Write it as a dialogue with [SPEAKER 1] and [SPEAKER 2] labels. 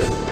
[SPEAKER 1] you